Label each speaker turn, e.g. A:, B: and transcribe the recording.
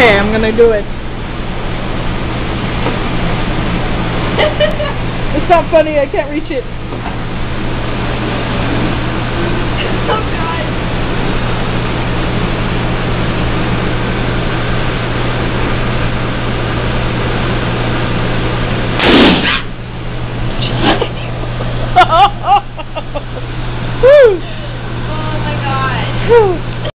A: Okay, I'm gonna do it. it's not funny, I can't reach it. Oh god. oh my god.